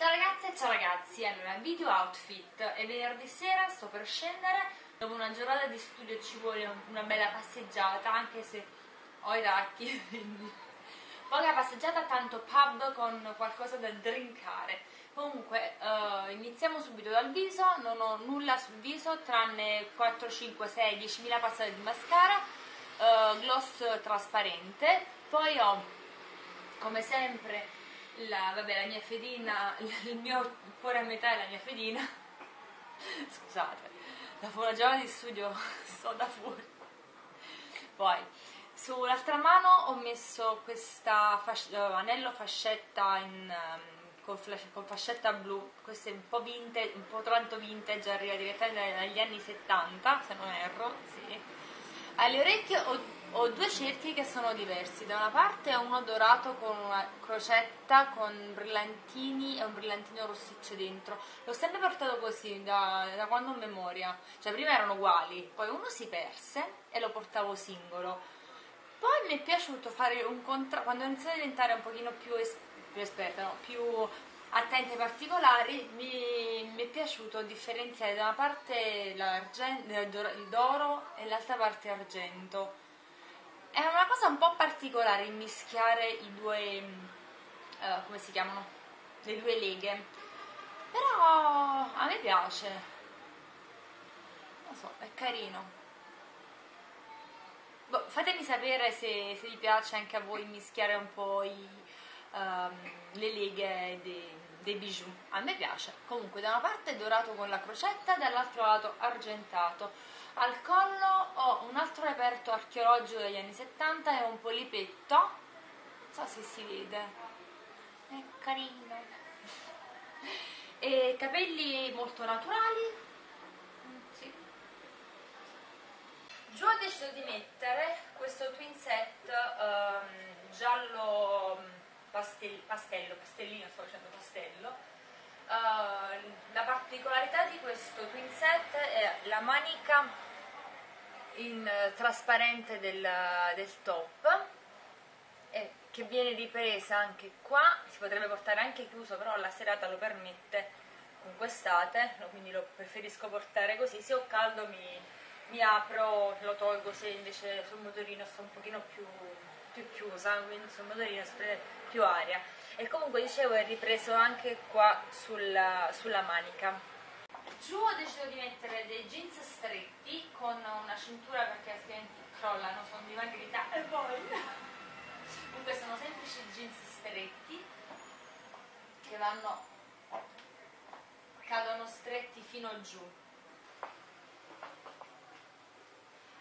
Ciao ragazze e ciao ragazzi, allora video outfit, è venerdì sera, sto per scendere, dopo una giornata di studio ci vuole una bella passeggiata, anche se ho i tacchi, quindi. Poca passeggiata, tanto pub con qualcosa da drinkare. Comunque, uh, iniziamo subito dal viso, non ho nulla sul viso tranne 4, 5, 6, 10.000 passate di mascara, uh, gloss trasparente, poi ho come sempre la, vabbè, la mia fedina, il mio cuore a metà è la mia fedina. Scusate, dopo una giornata di studio sto da fuori. Poi, sull'altra mano ho messo questo fasc- uh, anello fascetta in, um, con, flash- con, fascetta blu, questo è un po' vintage, un po' tanto vintage, arriva direttamente dagli anni 70, se non erro, sì. Alle orecchie ho ho due cerchi che sono diversi, da una parte uno dorato con una crocetta con brillantini e un brillantino rossiccio dentro, l'ho sempre portato così da, da, quando ho memoria, cioè prima erano uguali, poi uno si perse e lo portavo singolo, poi mi è piaciuto fare un contrasto, quando ho iniziato a diventare un pochino più, es- più esperta, no? più attenta ai particolari, mi, mi, è piaciuto differenziare da una parte il d'oro e l'altra parte argento. È una cosa un po' particolare mischiare i due, uh, come si chiamano, le due leghe, però a me piace, non so, è carino. Boh, fatemi sapere se, se, vi piace anche a voi mischiare un po' i, um, le leghe dei, dei bijou. A me piace. Comunque, da una parte dorato con la crocetta, dall'altro lato argentato. Al collo ho un altro reperto archeologico degli anni 70 e un polipetto. Non so se si vede. È carino. E capelli molto naturali. Sì. Giù ho deciso di mettere questo twin set um, giallo pastel, pastello, pastellino, sto facendo pastello. Uh, la particolarità di questo twin set è la manica in eh, trasparente del, del top e che viene ripresa anche qua, si potrebbe portare anche chiuso però la serata lo permette con quest'estate, quindi lo preferisco portare così, se ho caldo mi, mi, apro, lo tolgo, se invece sul motorino sto un pochino più, più chiusa, quindi sul motorino si prende più aria. E comunque dicevo è ripreso anche qua sulla, sulla manica. Giù ho deciso di mettere dei jeans stretti con una cintura perché altrimenti crollano, sono dimagrità e poi comunque sono semplici jeans stretti che vanno cadono stretti fino giù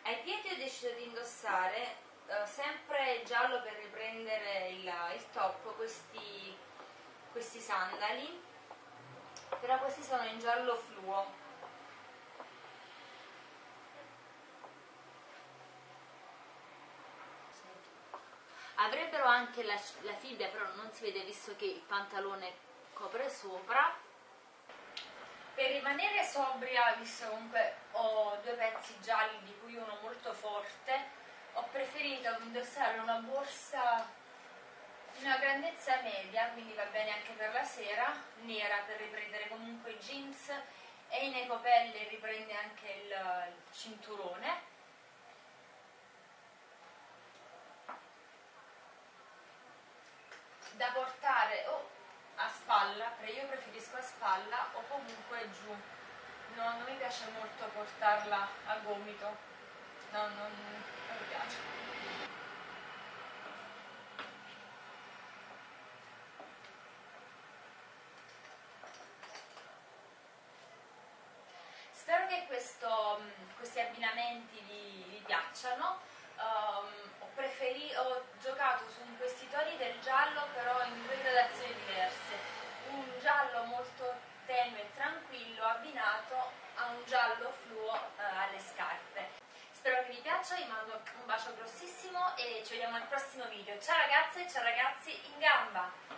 ai piedi ho deciso di indossare uh, sempre giallo per riprendere il, il top questi, questi sandali. Però questi sono in giallo fluo. Avrebbero anche la, la fibbia però non si vede visto che il pantalone copre sopra. Per rimanere sobria visto comunque ho due pezzi gialli di cui uno molto forte ho preferito indossare una borsa una grandezza media, quindi va bene anche per la sera, nera per riprendere comunque i jeans e in ecopelle riprende anche il, il cinturone. Da portare o a spalla, io preferisco a spalla o comunque giù. No, non mi piace molto portarla a gomito, no, non, non mi piace. Spero che questo, mm, questi abbinamenti vi, vi piacciono. Um, ho, preferi- ho giocato su questi toni del giallo però in due gradazioni diverse. Un giallo molto tenue e tranquillo abbinato a un giallo fluo uh, alle scarpe. Spero che vi piaccia, vi mando un bacio grossissimo e ci vediamo al prossimo video. Ciao ragazze, ciao ragazzi, in gamba!